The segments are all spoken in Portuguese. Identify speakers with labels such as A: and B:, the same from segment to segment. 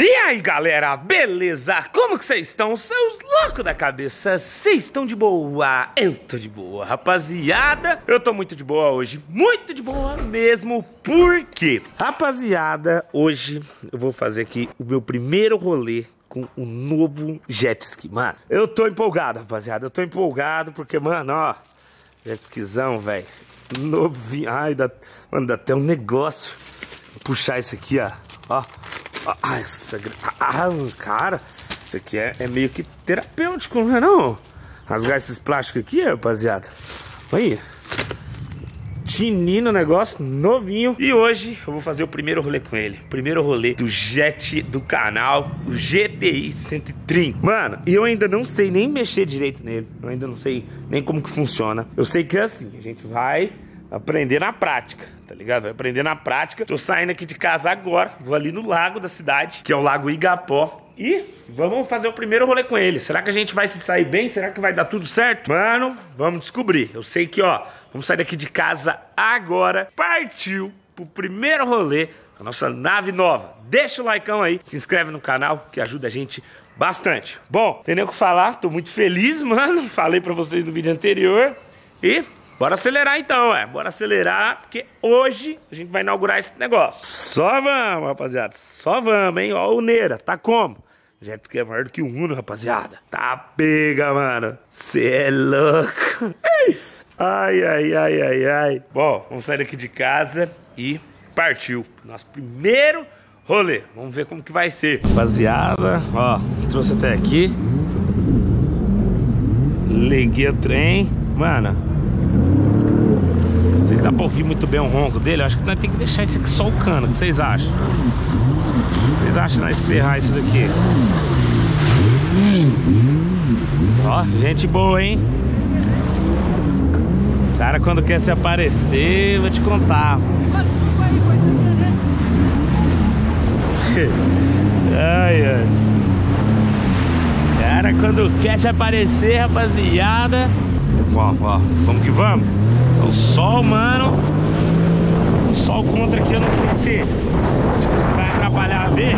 A: E aí, galera, beleza? Como que vocês estão? Seus loucos da cabeça, vocês estão de boa? Eu tô de boa, rapaziada. Eu tô muito de boa hoje, muito de boa mesmo. Por quê? Rapaziada, hoje eu vou fazer aqui o meu primeiro rolê com o novo jet ski. Mano, eu tô empolgado, rapaziada. Eu tô empolgado porque, mano, ó, jet skizão, velho. Novinho. Ai, dá, mano, dá até um negócio. Puxar isso aqui, ó. Ó. Ah, essa... ah, cara, isso aqui é, é, meio que terapêutico, não é não? Rasgar esses plásticos aqui, rapaziada. Aí. Tinino negócio, novinho. E hoje eu vou fazer o primeiro rolê com ele. Primeiro rolê do jet do canal, o GTI 130. Mano, e eu ainda não sei nem mexer direito nele. Eu ainda não sei nem como que funciona. Eu sei que é assim, a gente vai aprender na prática, tá ligado? Vai aprender na prática. Tô saindo aqui de casa agora, vou ali no lago da cidade, que é o Lago Igapó. E vamos fazer o primeiro rolê com ele. Será que a gente vai se sair bem? Será que vai dar tudo certo? Mano, vamos descobrir. Eu sei que, ó, vamos sair daqui de casa agora. Partiu pro primeiro rolê a nossa nave nova. Deixa o like aí, se inscreve no canal que ajuda a gente bastante. Bom, tem nem o que falar, tô muito feliz, mano. Falei pra vocês no vídeo anterior. E Bora acelerar então, é. Bora acelerar, porque hoje a gente vai inaugurar esse negócio. Só vamos, rapaziada. Só vamos, hein? Ó o Neira, tá como? Jet ski é maior do que o Uno, rapaziada. Tá pega, mano. Cê é louco. Ai, ai, ai, ai, ai. Bom, vamos sair daqui de casa e partiu. Nosso primeiro rolê. Vamos ver como que vai ser. Rapaziada, ó, trouxe até aqui. Liguei o trem. Mano, dá pra ouvir muito bem o ronco dele. Acho que nós tem que deixar isso aqui só o cano. O que vocês acham? Vocês acham nós encerrar isso daqui? Ó, gente boa, hein? Cara, quando quer se aparecer, vou te contar. ai, ai. Cara, quando quer se aparecer, rapaziada. Ó, vamos que vamos. O sol, mano. O sol contra aqui, eu não sei se, tipo, se vai atrapalhar a ver.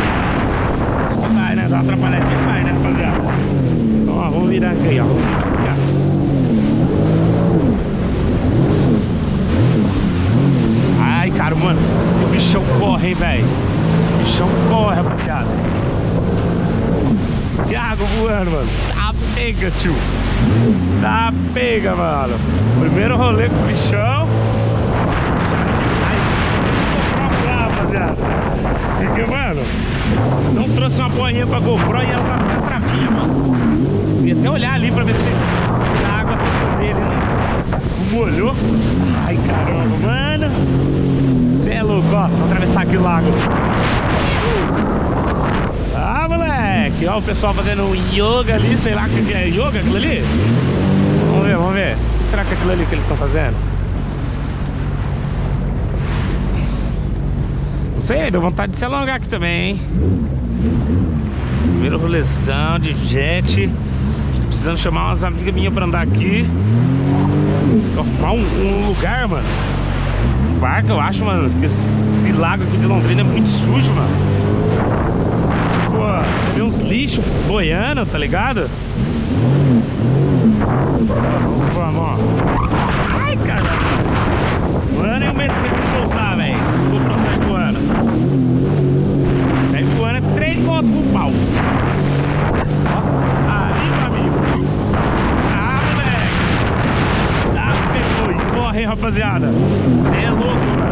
A: Vai, né? Vai atrapalhar aqui, vai, né, rapaziada? Então, ó, vamos virar aqui, ó. Vamos virar aqui, ó. Ai, cara, mano. O bichão corre, hein, velho. O bichão corre, rapaziada. Água voando, mano. Pega, tio. Tá pega, mano. Primeiro rolê com o bichão. Porque, mano, não trouxe uma boinha pra GoPro e ela tá sem travinha, mano. Ia até olhar ali pra ver se, se a água dele não molhou. Ai, caramba, mano. Você é louco, ó. Vou atravessar aqui o lago. Ah, moleque. Ó o pessoal fazendo um yoga ali, sei lá que é yoga aquilo ali. Vamos ver, vamos ver. O que será que é aquilo ali que eles estão fazendo? Não sei, deu vontade de se alongar aqui também, hein? Primeiro rolezão de jet. Estou precisando chamar umas amigas minhas pra andar aqui. Arrumar um, um lugar, mano. Um barco, eu acho, mano. Esse lago aqui de Londrina é muito sujo, mano vê uns lixos boiando, tá ligado? Vamos, ó. Ai, caramba. Mano, é o medo de você me soltar, velho. Vou pra sair voando. Sair voando é 3 pontos pro pau. Ó, meu amigo. Ah, moleque. Tá, pegou. Corre, rapaziada. Você é louco, mano.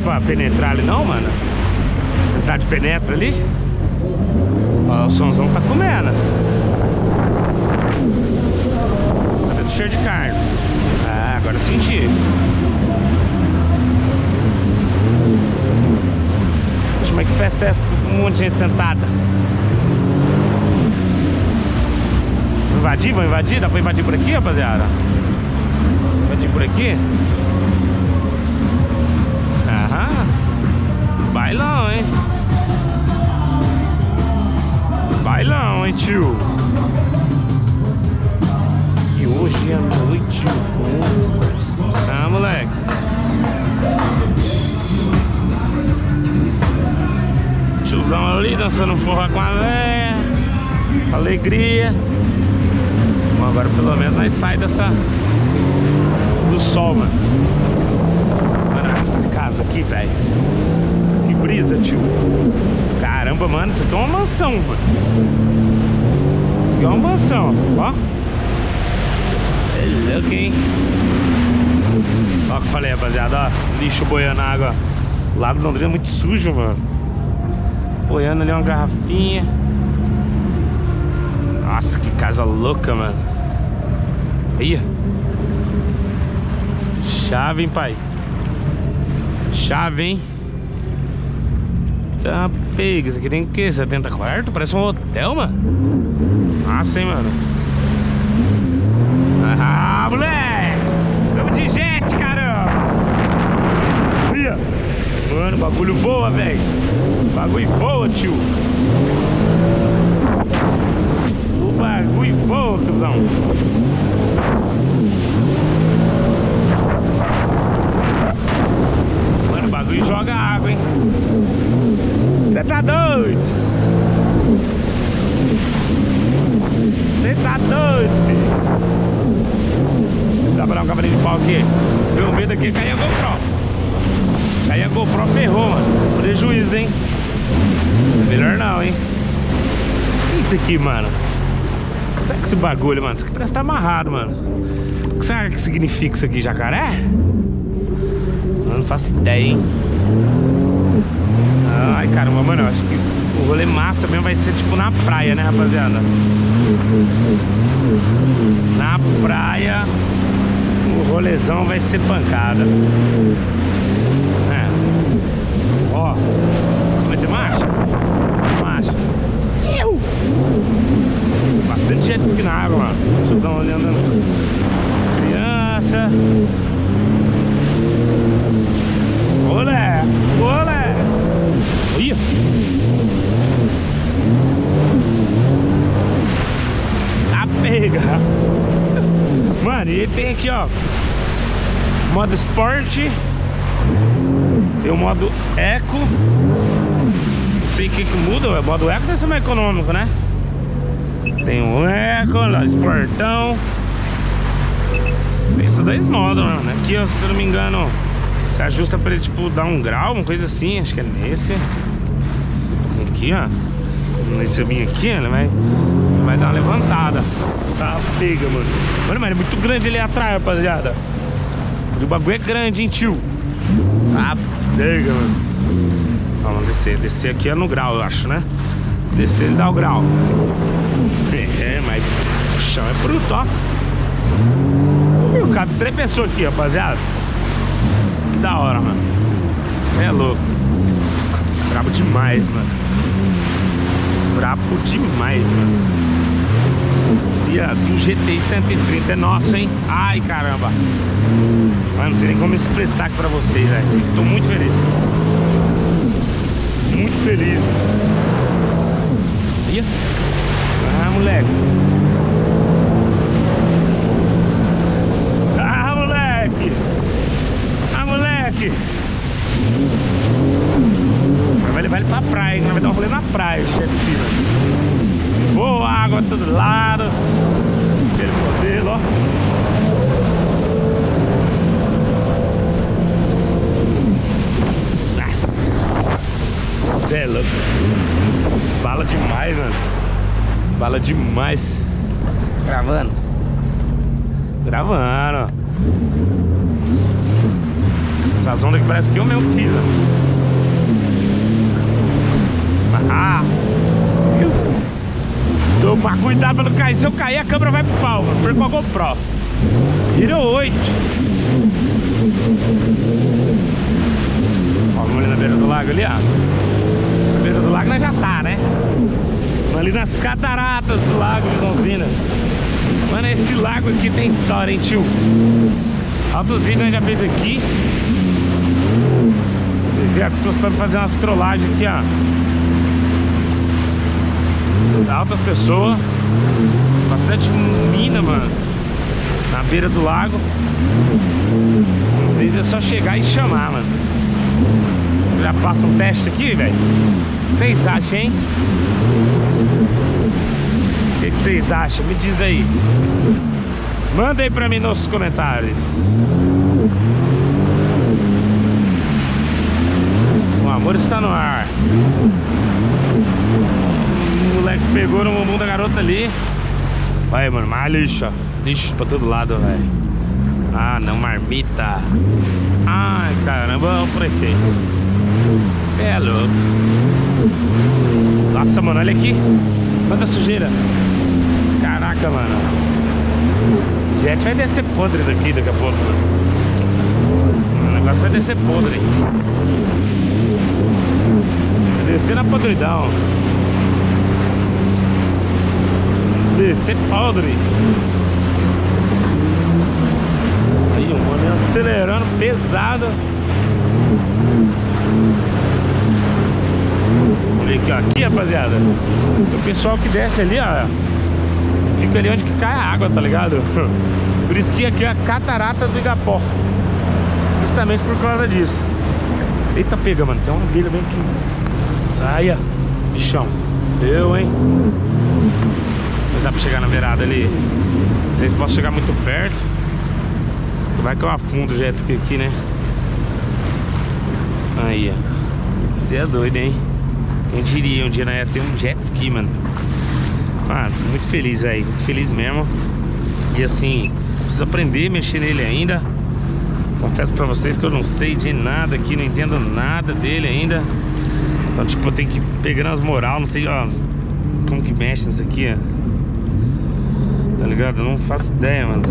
A: pra penetrar ali não, mano? Entrar de penetra ali? Ó, o somzão tá comendo. Tá vendo cheiro de carne. Ah, agora senti. Poxa, mas que festa é essa? Um monte de gente sentada. Invadir? Vou invadir? Dá pra invadir por aqui, rapaziada? Invadir por aqui? Hein? Bailão, hein, tio? E hoje é noite Ah, moleque. Tiozão ali dançando forró com a véia. Alegria. Bom, agora pelo menos nós sai dessa do sol, mano. Olha essa casa aqui, velho. Brisa, tio. Caramba, mano, isso aqui é uma mansão, mano. Aqui é uma mansão, ó. É louco, hein? Ó o que eu falei, rapaziada, ó. Lixo boiando na água. O lado do Londrina é muito sujo, mano. Boiando ali uma garrafinha. Nossa, que casa louca, mano. Aí. Chave, hein, pai? Chave, hein? Tá pega. Isso aqui tem o quê? 70 quartos? Parece um hotel, mano. Nossa, hein, mano. Ah, moleque! Tamo de gente, caramba! Ia. Mano, bagulho voa, velho. Bagulho voa, tio. O bagulho voa, cuzão. Mano, o bagulho joga água, hein? Você tá doido? Você tá doido, filho? Dá pra dar um cavalinho de pau aqui. Meu medo aqui é cair a GoPro. Cair a GoPro ferrou, mano. Prejuízo, hein? Melhor não, hein? O que é isso aqui, mano? Que é que esse bagulho, mano? Isso aqui parece que tá amarrado, mano. O que será que significa isso aqui, jacaré? Eu não faço ideia, hein? Ai, caramba, mano, eu acho que o rolê massa mesmo vai ser tipo na praia, né, rapaziada? Na praia, o rolezão vai ser pancada. É. Ó, vai ter marcha? Marcha. Iu! Bastante jet ski na água, mano. Tiozão ali andando. Criança. Olé! Olé! Olha! Tá pega! Mano, e tem aqui, ó Modo esporte Tem o modo eco Não sei o que que muda, o modo eco deve ser mais econômico, né? Tem o eco, lá, esportão Tem esses dois modos, mano. Aqui, ó, se eu não me engano ajusta pra ele, tipo, dar um grau, uma coisa assim Acho que é nesse. Aqui, ó. Nesse vinho aqui, ele vai, vai dar uma levantada. Tá pega, mano. Mano, mas é muito grande ali atrás, rapaziada. O bagulho é grande, hein, tio? Tá pega, mano. Vamos descer, descer aqui é no grau, eu acho, né? Descer ele dá o grau. É, mas o chão é bruto, ó. E o cara três pessoas aqui, rapaziada. Que da hora, mano. É louco. Brabo demais, mano. Brabo demais, mano. Do GTI 130 é nosso, hein? Ai, caramba. Mano, não sei nem como expressar aqui pra vocês, velho. Tô muito feliz. Muito feliz Ia. Ah, moleque Ah, moleque Ah, moleque Vai levar ele pra praia, hein? Vai dar um rolê na praia, chefe de Boa água todo lado. Aquele modelo, ó. bala demais. Gravando? Gravando. Essas ondas que parece que eu mesmo fiz, né? Ah! Então, Tomar cuidado pra não cair. Se eu cair, a câmera vai pro pau, mano. Perco a GoPro. Vira 8. Ó, vamos ali na beira do lago ali, ó. Na beira do lago nós já tá, né? Ali nas cataratas do lago de Londrina. Mano, esse lago aqui tem história, hein, tio? Altos vídeos nós já fez aqui. Vocês viram as pessoas podem fazer umas trollagens aqui, ó. Altas pessoas. Bastante mina, mano. Na beira do lago. Às vezes é só chegar e chamar, mano. Já passa um teste aqui, velho. Vocês acham, hein? O que vocês acham? Me diz aí. Manda aí pra mim nos comentários. O amor está no ar. O moleque pegou no bumbum da garota ali. Vai, mano, mais lixo. Lixo pra todo lado, velho. Ah, não, marmita. Ai, caramba, o prefeito. Você é louco. Nossa, mano, olha aqui. Quanta sujeira. Caraca, mano. Jet vai descer podre daqui daqui a pouco, mano. O negócio vai descer podre. Vai descer na podridão. Descer podre. Aí, o mano acelerando pesado. Ver aqui, ó. Aqui, rapaziada. O pessoal que desce ali, ó. Fica ali onde que cai a água, tá ligado? Por isso que aqui é a catarata do Igapó. Justamente por causa disso. Eita, pega, mano. Tem uma abelha bem aqui. Saia, bichão. Eu, hein? Mas dá pra chegar na beirada ali. Vocês podem chegar muito perto. Vai que eu afundo o jet ski aqui, né? Aí, ó. Você é doido, hein? Quem diria, um dia nós ia ter um jet ski, mano. Mano, muito feliz, velho. Muito feliz mesmo. E assim, preciso aprender a mexer nele ainda. Confesso pra vocês que eu não sei de nada aqui, não entendo nada dele ainda. Então, tipo, eu tenho que pegar nas moral, não sei, ó, como que mexe nisso aqui, ó. Tá ligado? Eu não faço ideia, mano.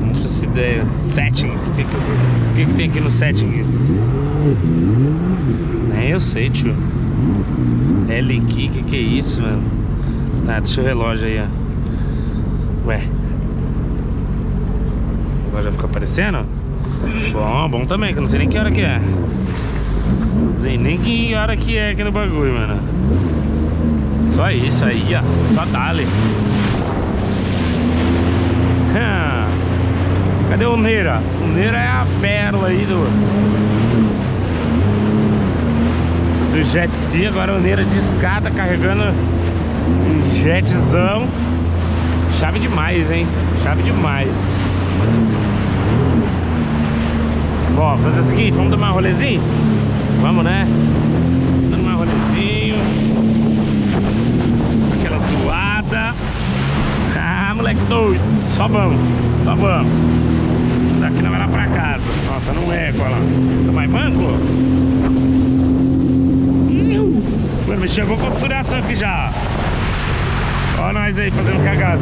A: Não faço ideia. Settings. O que, que, que, que tem aqui no settings? Nem eu sei, tio. L aqui, que que é isso, mano? Ah, deixa o relógio aí, ó. Ué. Agora já ficou aparecendo? Bom, bom também, que eu não sei nem que hora que é. Não sei nem que hora que é aqui no bagulho, mano. Só isso aí, ó. Só dale. Cadê o Neira? O Neira é a pérola aí do... Do jet ski. Agora o Neira de escada carregando um jetzão. Chave demais, hein? Chave demais. Bom, fazer o seguinte, vamos tomar um rolezinho? Vamos, né? Vamos tomar um rolezinho. Aquela zoada. Ah, moleque doido. Só vamos, só vamos. Daqui não vai lá pra casa. Nossa, não é, lá. Tá mais banco? Mano, chegou com furação aqui já. Olha nós aí fazendo cagada.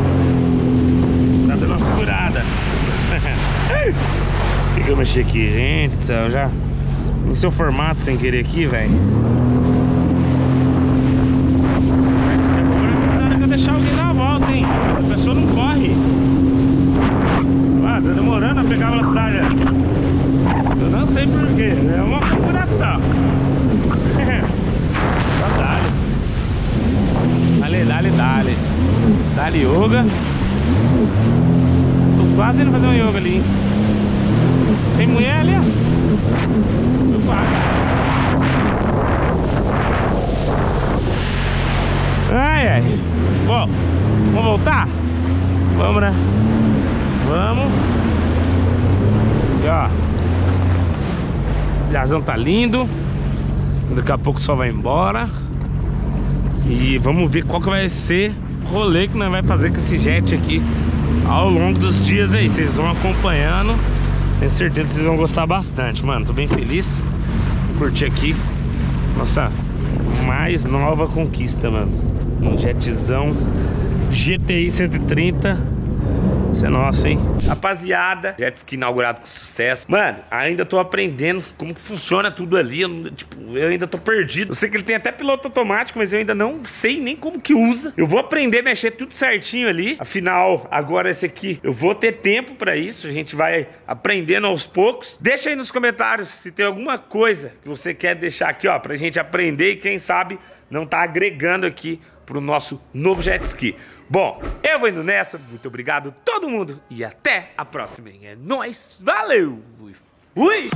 A: Tá dando uma segurada. O que eu mexi aqui? Gente do céu, já no seu formato sem querer aqui, velho. Mas demora na hora que eu deixar alguém dar a volta, hein? A pessoa não corre. Ah, tá demorando a pegar a velocidade. Eu não sei porquê, é uma configuração. Só dale. Dale, dale, dale. Dale yoga. Tô quase indo fazer um yoga ali, hein? Tem mulher ali, ó. Tô quase. Ai, ai. Bom, vamos voltar? Vamos, né? Vamos. E ó. O tá lindo. Daqui a pouco só vai embora. E vamos ver qual que vai ser rolê que nós vai fazer com esse jet aqui ao longo dos dias aí. Vocês vão acompanhando. Tenho certeza que vocês vão gostar bastante, mano. Tô bem feliz. Curti aqui. Nossa, mais nova conquista, mano. Um jetzão GTI 130 isso é nosso, hein? Rapaziada, jet ski inaugurado com sucesso. Mano, ainda tô aprendendo como que funciona tudo ali. Eu, tipo, eu ainda tô perdido. Eu sei que ele tem até piloto automático, mas eu ainda não sei nem como que usa. Eu vou aprender a mexer tudo certinho ali. Afinal, agora esse aqui, eu vou ter tempo pra isso. A gente vai aprendendo aos poucos. Deixa aí nos comentários se tem alguma coisa que você quer deixar aqui, ó, pra gente aprender e quem sabe não tá agregando aqui pro nosso novo jet ski. Bom, eu vou indo nessa. Muito obrigado todo mundo e até a próxima. É nóis, valeu! Fui!